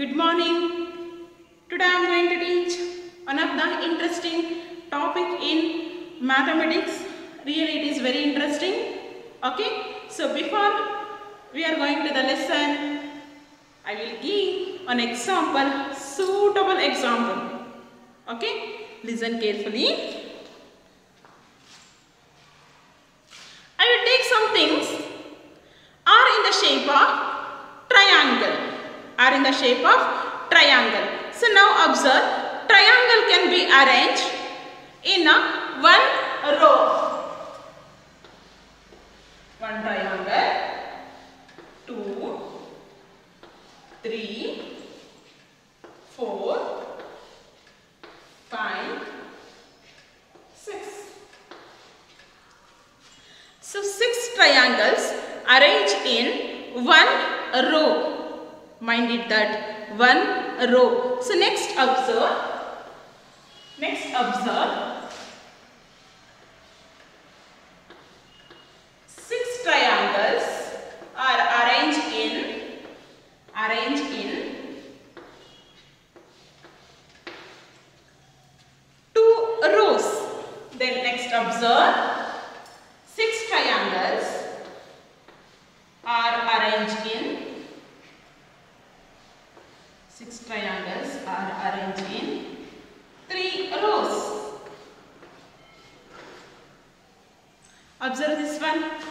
Good morning. Today I am going to teach one of the interesting topic in mathematics. Really it is very interesting. Okay. So before we are going to the lesson, I will give an example, suitable example. Okay. Listen carefully. I will take some things are in the shape of are in the shape of triangle. So now observe triangle can be arranged in a one row. One triangle two three four five six. So six triangles arranged in one row. Mind it that one row. So next observe. Next observe. Six triangles are arranged in arranged in two rows. Then next observe. Six triangles are arranged in six triangles are arranged in three rows. Observe this one.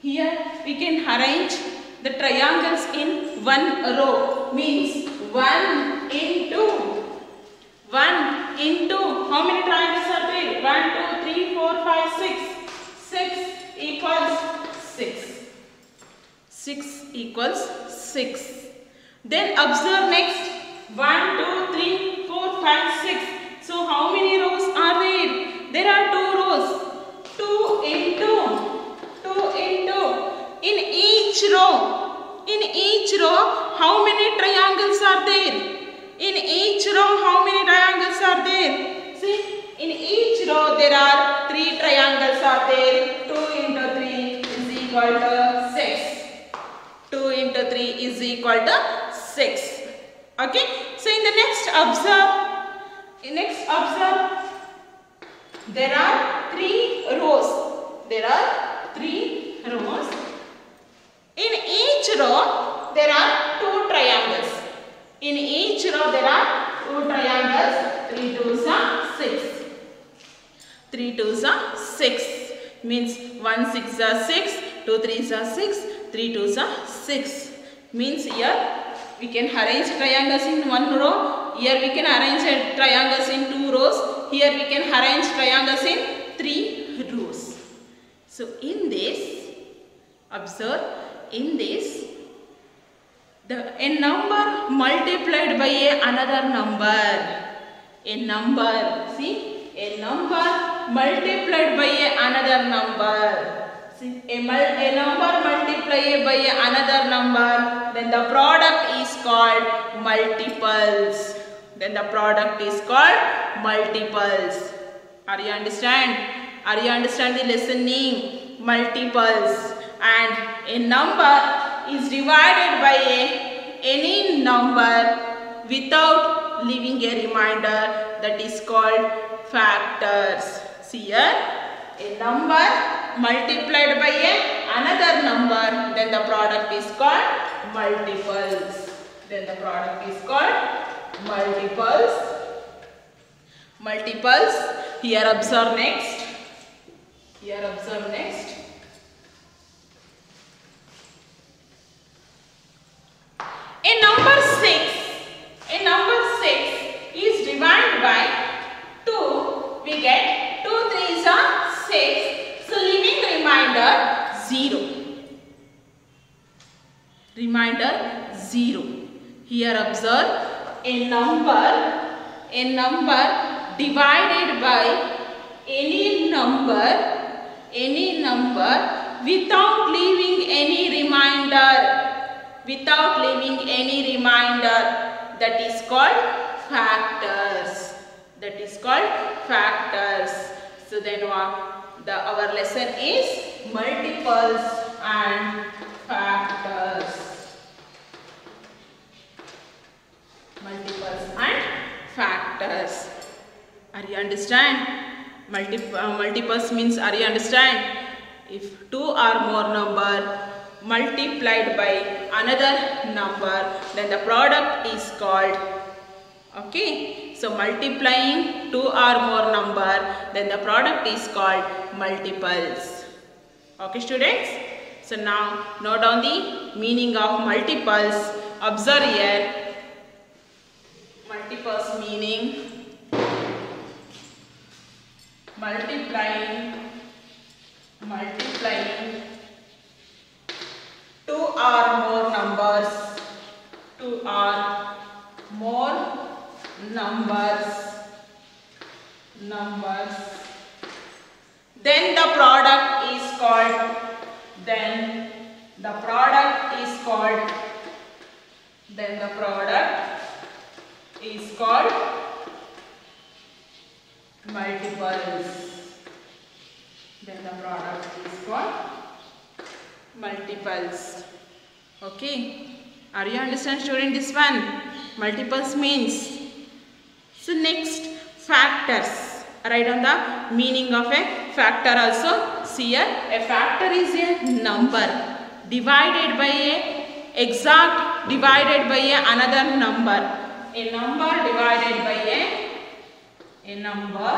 Here we can arrange the triangles in one row. Means one into one into how many triangles are there? One, two, three, four, five, six. Six equals six. 6 equals 6. Then observe next 1, 2, 3, 4, 5, 6. So how many rows are there? There are 2 rows. 2 into 2 into. In each row, in each row, how many triangles are there? In each row, how many triangles are there? See, in each row there are 3 triangles are there. 2 into 3 is equal to 6. 2 into 3 is equal to 6. Okay. So in the next observe, in next observe, there are 3 rows. There are 3 rows. In each row, there are 2 triangles. In each row, there are 2 triangles. 3 twos are 6. 3 twos are 6. Means 1 6 are 6, 2 3s are 6, 3 twos are 6. Means here we can arrange triangles in one row. Here we can arrange triangles in two rows. Here we can arrange triangles in three rows. So in this, observe in this, the a number multiplied by a another number. A number, see, a number multiplied by a another number. See, a, mul a number multiplied by a another number, then the product is called multiples. Then the product is called multiples. Are you understand? Are you understand the listening? Multiples. And a number is divided by a, any number without leaving a reminder that is called factors. See here, a number multiplied by a another number, then the product is called multiples. Then the product is called multiples. Multiples. Here observe next. Here observe next. A number 6, a number 6 is divided by 2, we get 2 3s are 6, so leaving reminder 0. Reminder 0. Here observe a number, a number divided by any number, any number without leaving any reminder without leaving any reminder that is called factors that is called factors so then what the our lesson is multiples and factors multiples and factors. Are you understand? Multi uh, multiples means are you understand? If two or more number multiplied by another number then the product is called okay? So multiplying two or more number then the product is called multiples. Okay students? So now note down the meaning of multiples. Observe here. Multiples meaning multiplying multiplying or more numbers two or more numbers numbers. Then the product is called then the product is called then the product is called multiples. Then the product is called multiples okay. Are you understand student this one? Multiples means. So next factors. Write on the meaning of a factor also. See here a factor is a number divided by a exact divided by a another number. A number divided by a a number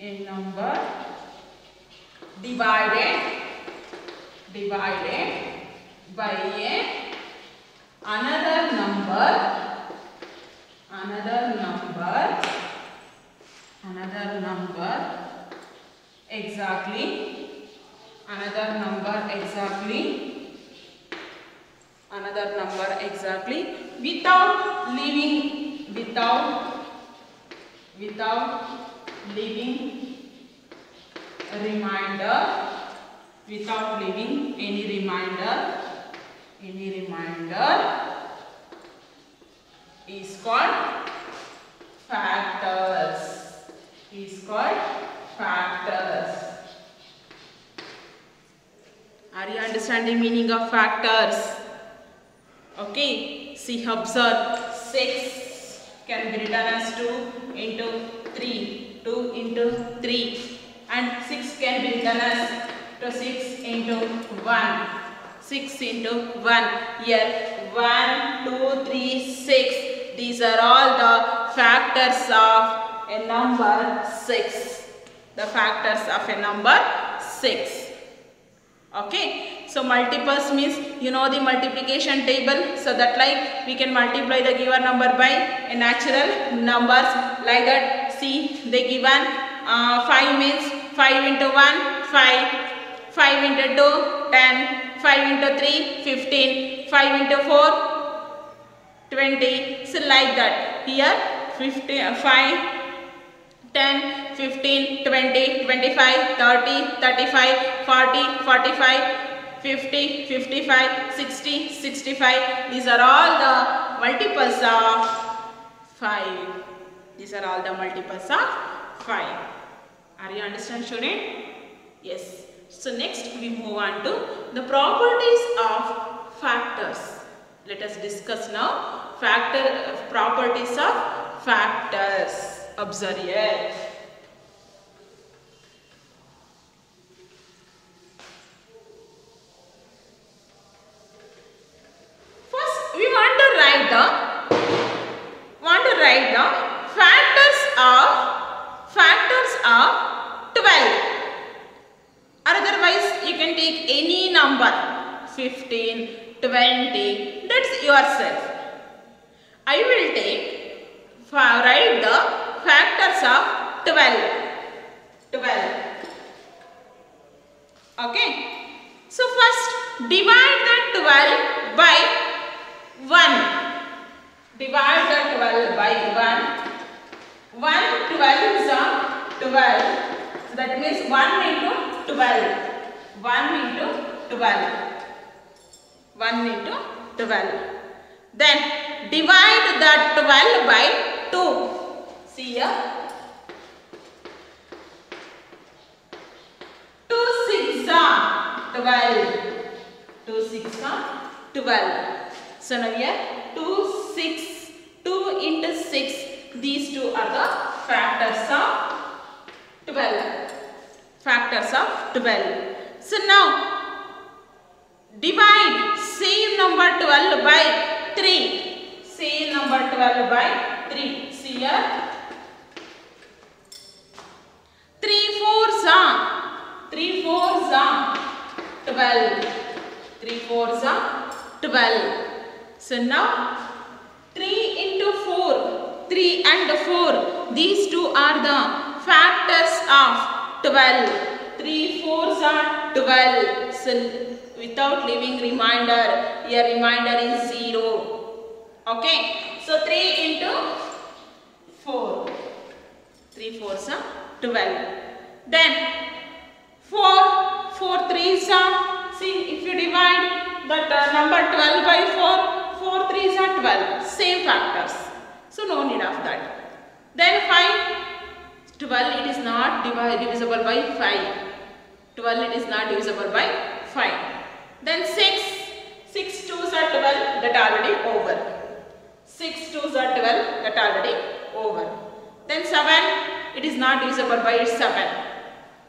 a number divided divided by a another number another number another number exactly another number exactly another number exactly without leaving without without leaving reminder without leaving any reminder any reminder is called factors. Is called factors. Are you understanding meaning of factors? Okay see observe. 6 can be written as 2 into 3 2 into 3 and 6 can be written as to 6 into 1 6 into 1 here 1 2 3 6 these are all the factors of a number 6 the factors of a number 6 okay? So multiples means you know the multiplication table. So that like we can multiply the given number by a natural numbers. Like that see the given uh, 5 means 5 into 1 5 5 into 2 10 5 into 3 15 5 into 4 20 so like that. Here 50 uh, 5 10 15 20 25 30 35 40 45 50 55 60 65 these are all the multiples of 5 these are all the multiples of 5 are you understand student yes so next we move on to the properties of factors. Let us discuss now factor properties of factors. Observe here 12 2 6 are 12 so now here 2 6, 2 into 6. These two are the factors of 12. Factors of 12. So now, divide same number 12 by 3. Same number 12 by 3. See here. 3 fours are 3 fours are 12. 3 fours are 12. So now 3 into 4, 3 and 4, these two are the factors of 12. 3 fours are 12. So without leaving reminder, your reminder is 0. Okay. So 3 into 4. 3 fours are 12. Then 4, 4 threes are, see if you divide that uh, number 12 by 4, 4 threes are 12, same factors. So no need of that. Then 5, 12 it is not divisible by 5. 12 it is not divisible by 5. Then 6, 6 twos are 12, that already over. 6 twos are 12, that already over. Then 7, it is not divisible by 7.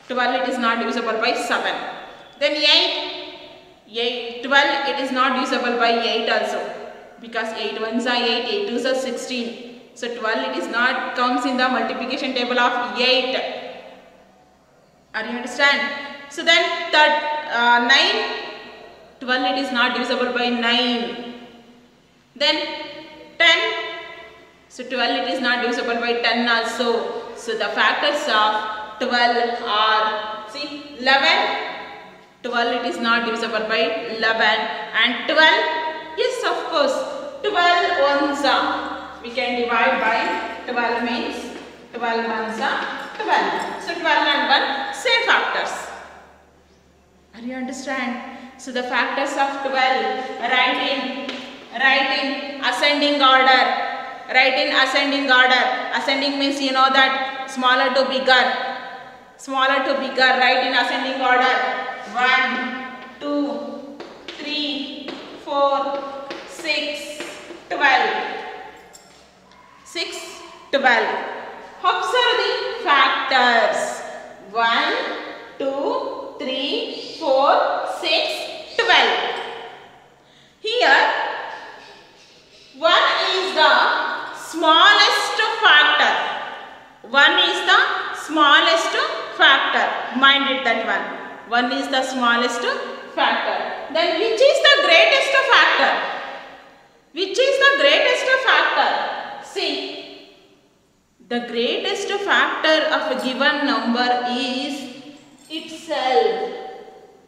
12 it is not divisible by 7. Then 8, 8 12 it is not divisible by 8 also because 8 ones are 8, 8 twos are 16. So 12 it is not comes in the multiplication table of 8. Are you understand? So then third, uh, 9, 12 it is not divisible by 9. Then 10, so 12 it is not divisible by 10 also. So the factors of 12 are, see 11, 12 it is not divisible by 11 and 12, yes of course 12 ones are, we can divide by 12 means 12 ones are 12. So 12 and 1 same factors. Are you understand? So the factors of 12 write in, write in ascending order. Write in ascending order. Ascending means you know that smaller to bigger. Smaller to bigger. right, in ascending order. 1, 2, 3, 4, 6, 12. 6, 12. Observe the factors. 1, 2, 3, 4, 6, 12. Here, 1 is the smallest factor. 1 is the smallest factor. Mind it that one. 1 is the smallest factor. Then which is the greatest factor? Which is the greatest factor? See, the greatest factor of a given number is itself.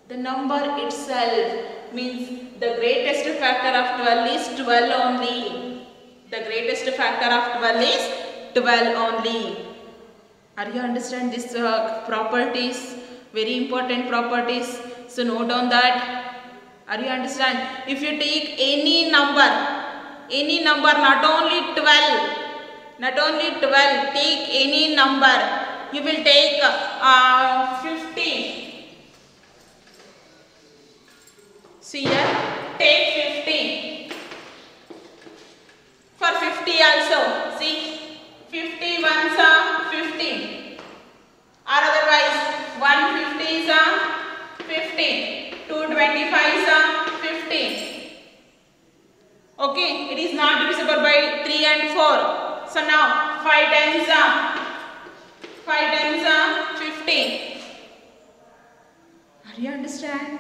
The number itself means the greatest factor of 12 is 12 only. The greatest factor of 12 is 12 only. Are you understand this uh, properties? Very important properties. So note down that. Are you understand? If you take any number, any number not only 12, not only 12, take any number. You will take uh, 50. See here, take 50. For 50 also, see, 50 ones are 50. Or otherwise, 150 is a 50. 225 is a 50. Okay, it is not divisible by 3 and 4. So now 5 times are 5 times are 50. Are you understand?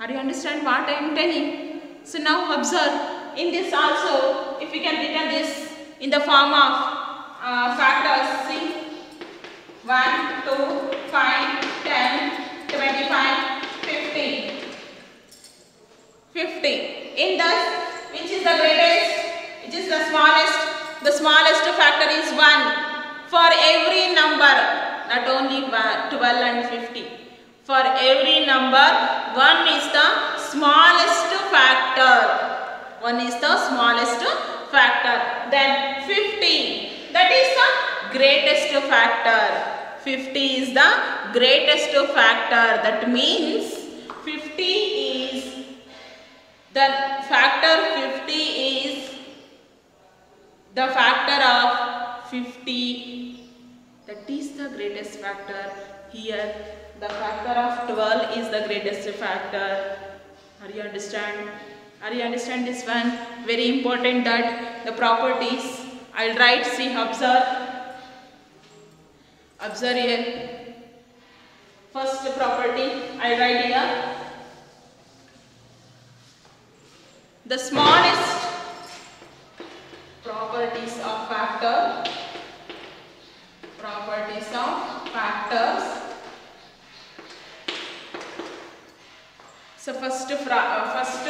Are you understand what I am telling? So now observe in this also if we can written this in the form of uh, factors see 1, 2, 5, 10, 25, 50. 50. In this which is the greatest? Which is the smallest? The smallest factor is 1. For every number, not only 12 and 50. For every number, 1 is the smallest factor. 1 is the smallest factor. Then 50. That is the greatest factor. 50 is the greatest factor. That means 50 is the factor 50 is the factor of 50 that is the greatest factor. Here the factor of 12 is the greatest factor. Are you understand? Are you understand this one? Very important that the properties i'll write see observe. Observe here. First property I will write here. The smallest properties of factor properties of factors. So first uh, first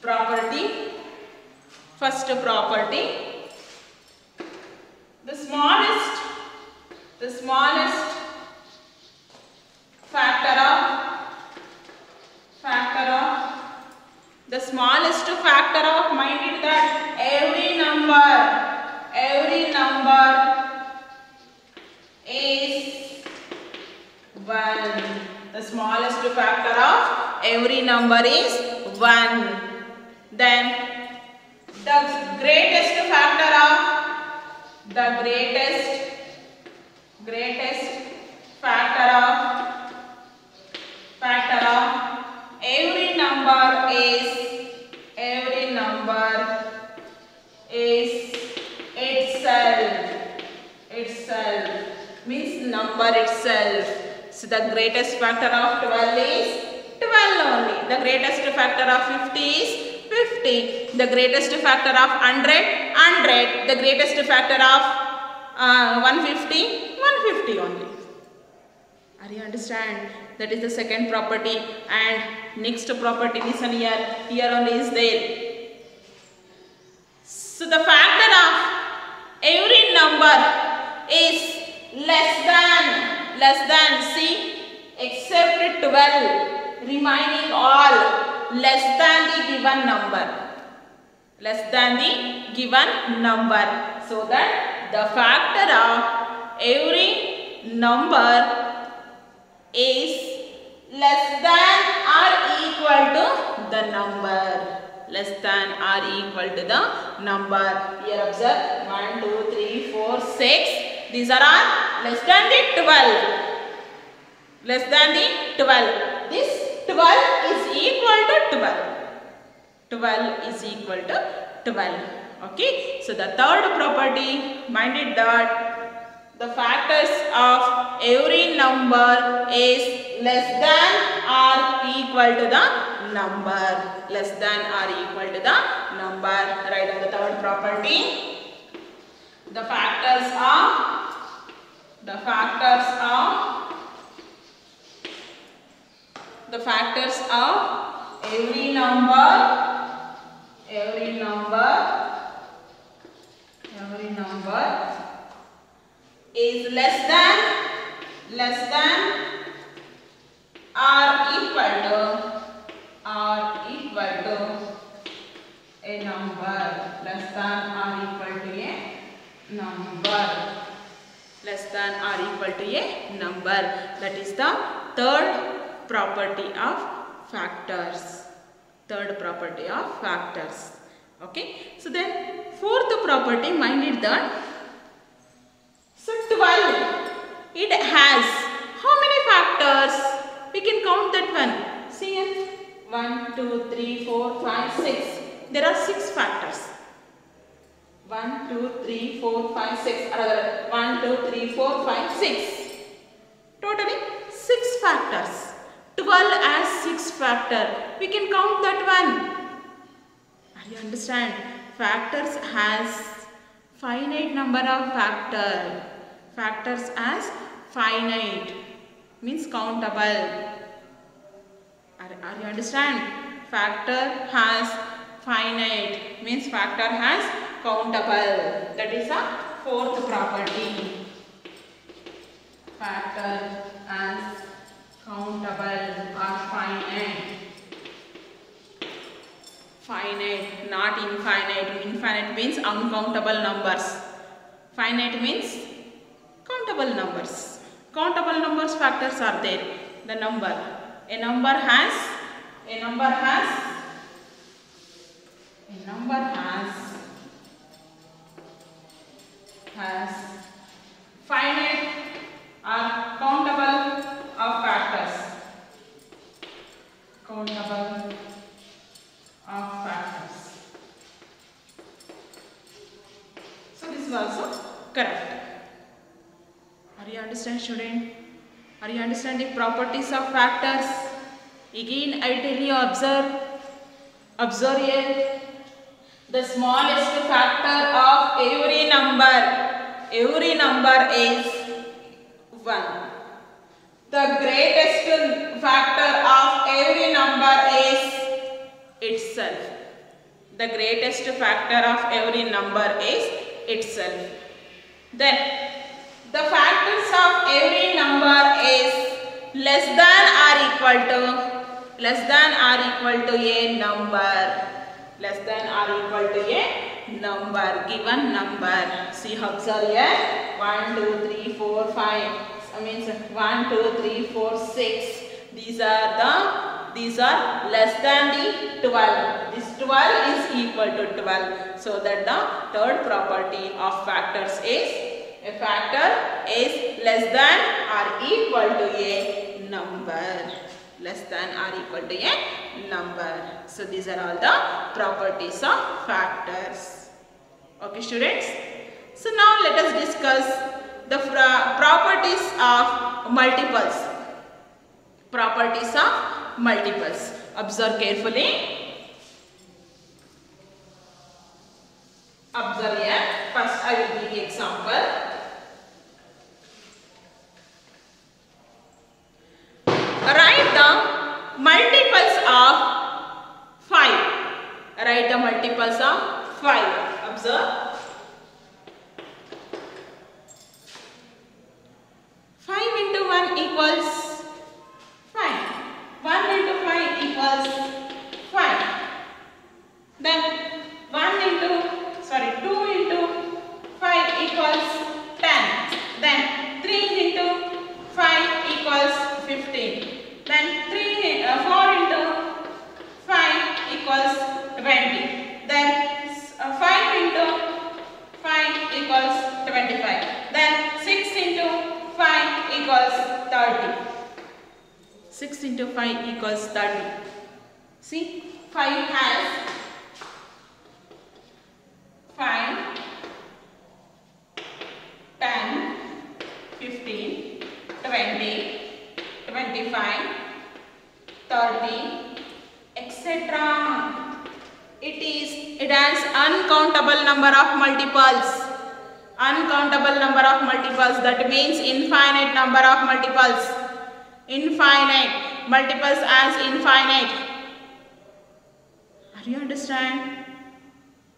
property first property smallest the smallest factor of factor of the smallest to factor of mind it that every number every number is 1 the smallest to factor of every number is 1 then the greatest the greatest greatest factor of factor of every number is every number is itself itself. Means number itself. So the greatest factor of 12 is 12 only. The greatest factor of 50 is 50 the greatest factor of 100 100 the greatest factor of uh, 150 150 only. Are you understand? That is the second property and next property listen here here only is there. So the factor of every number is less than less than see except 12 remaining all less than the given number less than the given number. So that the factor of every number is less than or equal to the number. Less than or equal to the number. Here observe. 1 2 3 4 6 these are all less than the 12 less than the 12 this 12 is equal to 12 12 is equal to 12 okay? So the third property minded that the factors of every number is less than or equal to the number. Less than or equal to the number. Right on the third property the factors of the factors of the factors of every number every number every number is less than less than or equal to or equal to a number. Less than or equal to a number. Less than or equal to a number. That is the third property of factors third property of factors. Okay? So then fourth property mind it that so 12 it has how many factors? We can count that one. See here 1 2 3 4 5 6 there are six factors. 1 2 3 4 5 6 another 1 2 3 4 5 6 totally six factors 12 as 6 factor. We can count that one. You understand. Factors has finite number of factor. Factors as finite. Means countable. Are, are you understand? Factor has finite. Means factor has countable. That is a fourth property. Factor as countable or finite. Finite not infinite. Infinite means uncountable numbers. Finite means countable numbers. Countable numbers factors are there. The number. A number has a number has a number has has. Finite or countable of factors. So this is also correct. Are you understand student? Are you understanding properties of factors? Again I tell you observe. Observe here. The smallest factor of every number. Every number is 1. The greatest factor of every number is itself. The greatest factor of every number is itself. Then the factors of every number is less than or equal to less than or equal to a number. Less than or equal to a number. Given number. See observe here 1 2 3 4 5 I means 1 2 3 4 6 these are the these are less than the 12 this 12 is equal to 12 so that the third property of factors is a factor is less than or equal to a number. Less than or equal to a number. So these are all the properties of factors. Okay students? So now let us discuss the properties of multiples. Properties of multiples. Observe carefully. Observe here. First i will give you example. Write the multiples of 5 write the multiples of 5 observe 5 into 1 equals 5 1 into 5 equals 5 then 1 into sorry 2 into 5 equals 10 then 3 into 5 equals 15 then 3 uh, 4 into 5 equals 20 then uh, 5 into 5 equals 25 then 6 into 5 equals 30 6 into 5 equals 30 see 5 has 5 10 15 20 25 30 etc it is it has uncountable number of multiples. Uncountable number of multiples that means infinite number of multiples infinite. Multiples as infinite. Are you understand?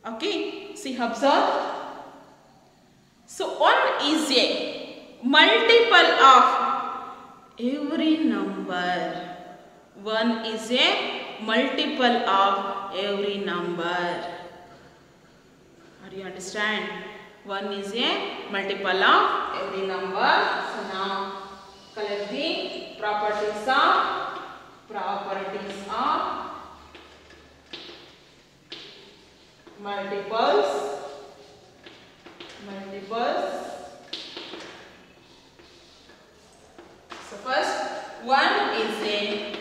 Okay. See observe. So 1 is a multiple of every number? 1 is a multiple of every number. Are you understand? 1 is a multiple of every number. So now collect the properties of properties of multiples multiples. So first one is a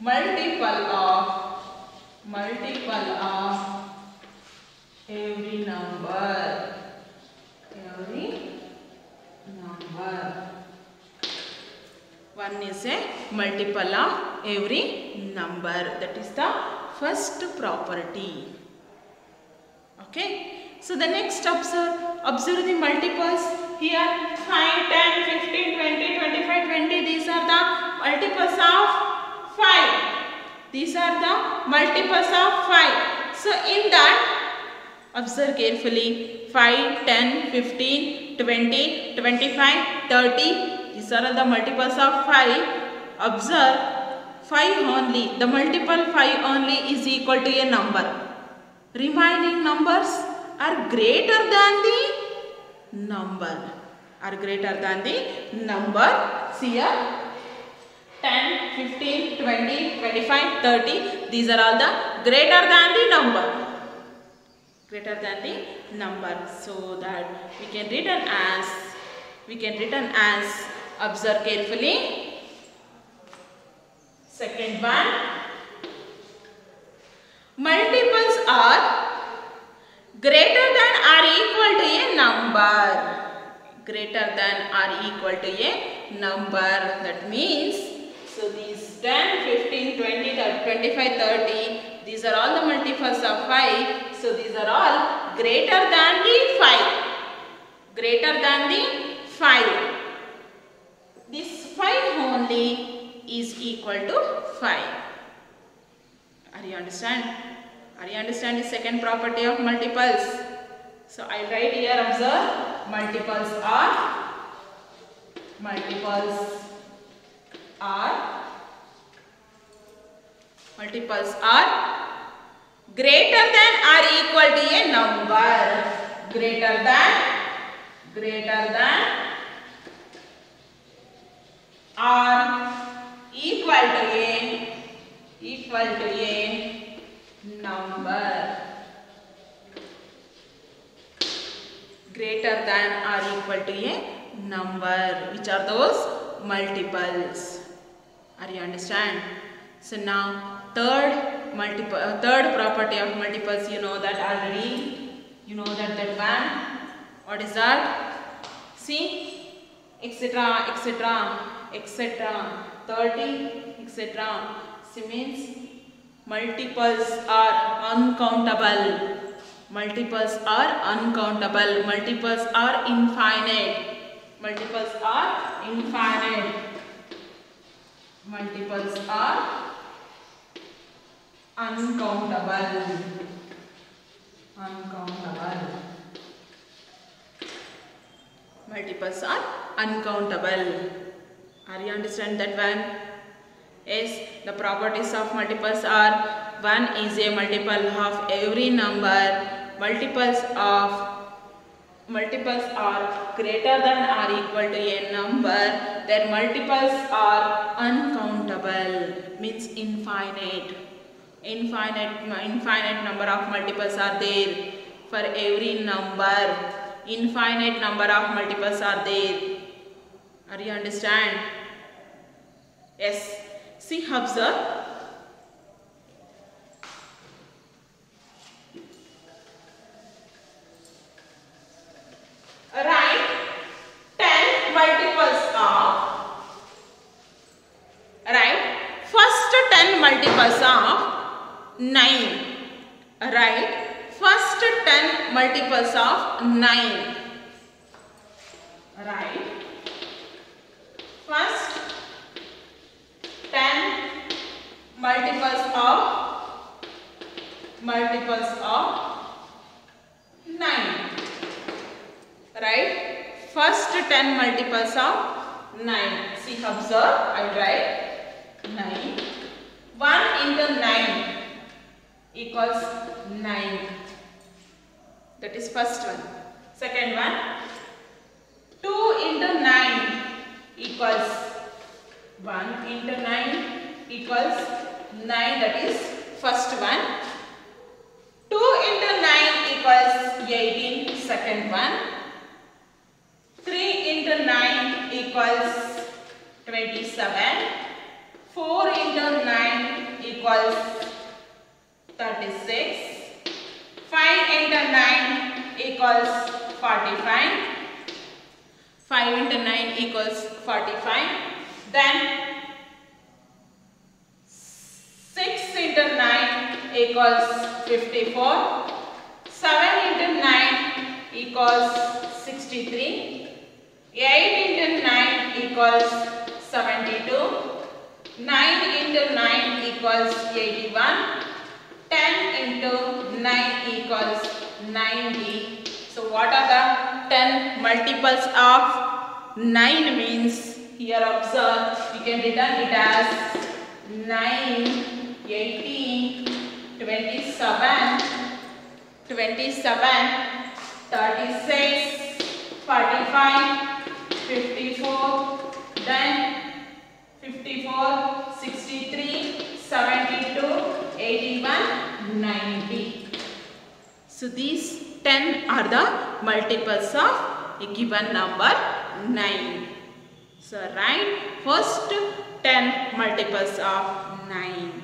multiple of multiple of every number every number one is a multiple of every number. That is the first property. Okay? So the next observe observe the multiples here. 5 10 15 20 25 20 these are the multiples of 5 these are the multiples of 5 so in that observe carefully. 5 10 15 20 25 30 these are the multiples of 5 observe 5 only. The multiple 5 only is equal to a number. Remaining numbers are greater than the number. Are greater than the number. See here 10 15 20 25 30 these are all the greater than the number. Greater than the number. So that we can written as we can written as observe carefully second one multiples are greater than or equal to a number greater than or equal to a number. That means, so these 10, 15, 20, 25, 30, these are all the multiples of 5. So these are all greater than the 5. Greater than the 5. This 5 only is equal to 5. Are you understand? Are you understand the second property of multiples? So I write here observe multiples are multiples are multiples are greater than or equal to a number greater than greater than or equal to a equal to a number greater than or equal to a number which are those multiples. Are you understand? So now third multiple uh, third property of multiples you know that already. You know that that one. What is that? See? Etc etc etc 30 etc so means multiples are uncountable multiples are uncountable multiples are infinite multiples are infinite multiples are uncountable uncountable multiples are uncountable are you understand that one? Yes the properties of multiples are one is a multiple of every number. Multiples of multiples are greater than or equal to a number. Their multiples are uncountable means infinite. Infinite infinite number of multiples are there for every number. Infinite number of multiples are there. Are you understand yes see observe write 10 multiples of write first 10 multiples of 9 write first 10 multiples of 9 Right. first 10 multiples of multiples of 9 right? First 10 multiples of 9 see observe i write 9 1 into 9 equals 9 that is first one. Second one 2 into 9 equals 1 into 9 equals 9 that is first one. 2 into 9 equals 18 second one. 3 into 9 equals 27 4 into 9 equals 36 5 into 9 equals 45 5 into 9 equals 45 then 6 into 9 equals 54 7 into 9 equals 63 8 into 9 equals 72 9 into 9 equals 81 10 into 9 equals 90 so what are the 10 multiples of 9 means here observe we can return it as 9 18 27 27 36 45 54 then 54 63 72 81 90 so these 10 are the multiples of a given number 9 so write first 10 multiples of 9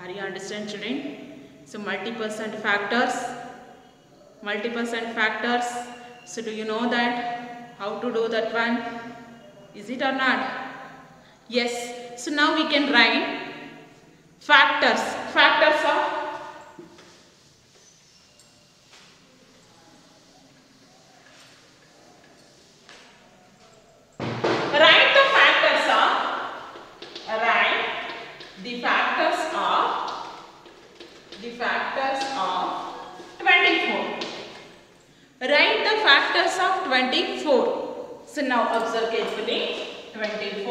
are you understand children so multiples and factors multiples and factors So do you know that? How to do that one? Is it or not? Yes. So now we can write factors. Factors of Write the factors of write the factors of the factors of 24. Write the factors of 24. So now observe carefully. 24.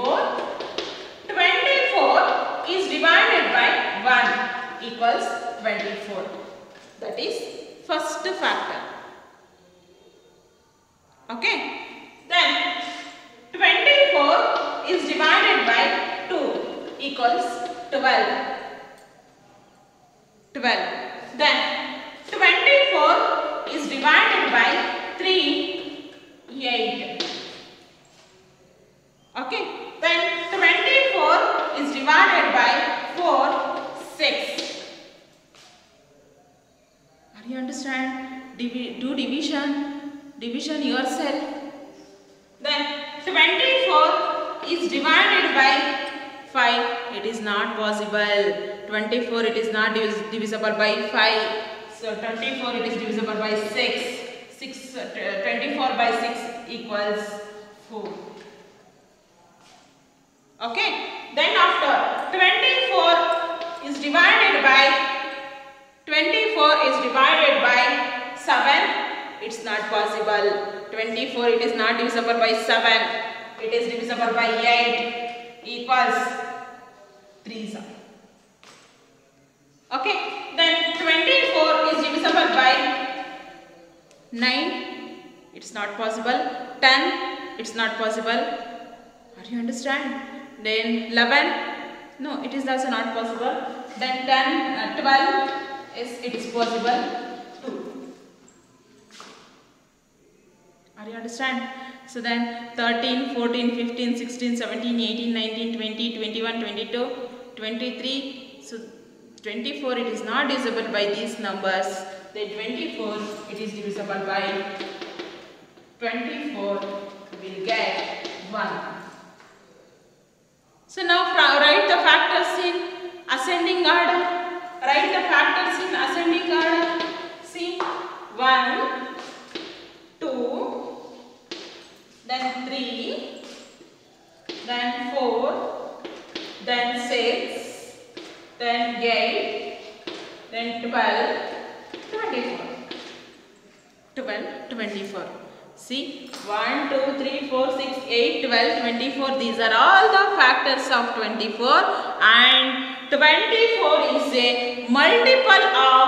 24 is divided by 1 equals 24. That is first factor. Okay. Then 24 is divided by 2 equals 12. 12. Then 24 is divided by 3, 8. Okay. Then 24 is divided by 4, 6. Are you understand? Divi do division. Division yourself. Then 24 is divided by 5. It is not possible. 24 it is not divis divisible by 5. So 24 it is divisible by 6. 6 uh, 24 by 6 equals 4. Okay. Then after 24 is divided by 24 is divided by 7. It's not possible. 24 it is not divisible by 7. It is divisible by 8 equals 3 Okay. Then 24 is divisible by 9. It's not possible. 10. It's not possible. Are you understand? Then 11. No, it is also not possible. Then 10, uh, 12 is it is possible. Are you understand? So then 13, 14, 15, 16, 17, 18, 19, 20, 21, 22, 23. So 24 it is not divisible by these numbers. Then 24 it is divisible by 24 will get 1. So now write the factors in ascending order. Write the factors in ascending order. See 1, 2, then 3, then 4, then 6, then 8, then 12, 24. 12, 24. See 1, 2, 3, 4, 6, 8, 12, 24. These are all the factors of 24 and 24 is a multiple of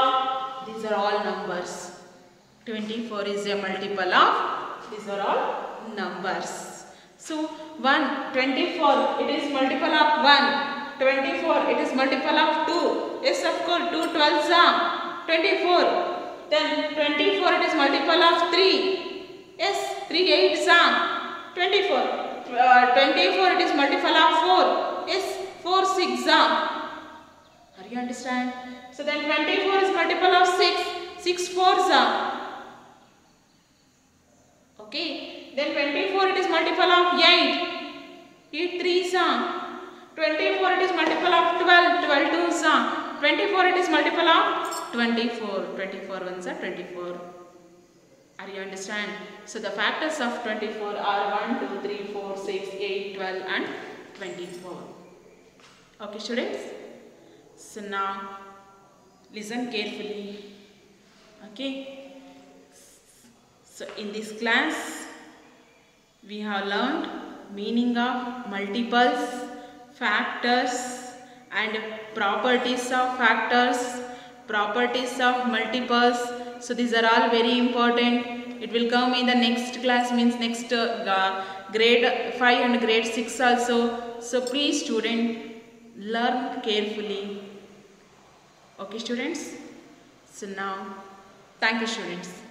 these are all numbers. 24 is a multiple of these are all numbers. So 1, 24 it is multiple of 1. 24 it is multiple of 2. Yes of course 2 12s are 24. Then 24 it is multiple of 3. Yes 3 8s are 24. Uh, 24 it is multiple of 4. Yes 4 6 are. Are you understand? So then 24 is multiple of 6. 6 4s are. Okay. Then 24 it is multiple of 8. 8 3s are. 24 it is multiple of 12. 12 2s are. 24 it is multiple of 24. 24 ones are 24. Are you understand? So the factors of 24 are 1, 2, 3, 4, 6, 8, 12 and 24. Okay students? So now listen carefully. Okay? So in this class we have learned meaning of multiples, factors and properties of factors, properties of multiples. So these are all very important. It will come in the next class means next uh, grade 5 and grade 6 also. So please student learn carefully. Okay students? So now thank you students.